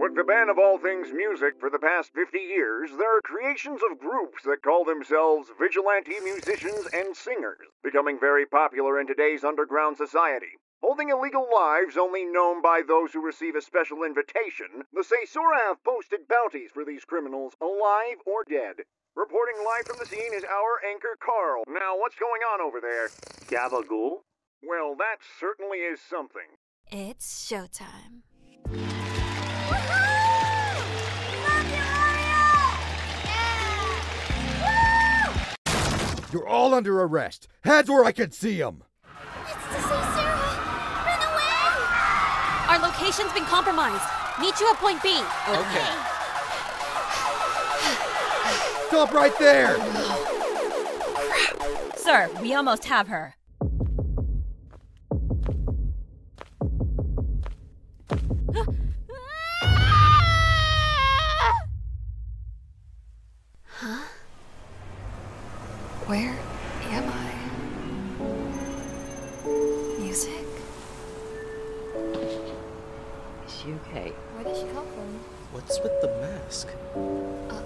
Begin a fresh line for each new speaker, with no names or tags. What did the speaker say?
took the ban of all things music for the past 50 years, there are creations of groups that call themselves vigilante musicians and singers, becoming very popular in today's underground society. Holding illegal lives only known by those who receive a special invitation, the Caesura have posted bounties for these criminals, alive or dead. Reporting live from the scene is our anchor Carl. Now, what's going on over there?
Gabagool?
Well, that certainly is something.
It's showtime.
You're all under arrest. Heads where I can see them.
It's to Caesura! Run away! Our location's been compromised. Meet you at point B.
Okay.
Stop right there.
Sir, we almost have her.
Where am I? Music?
Is she okay?
Where did she come from?
What's with the mask?
Huh.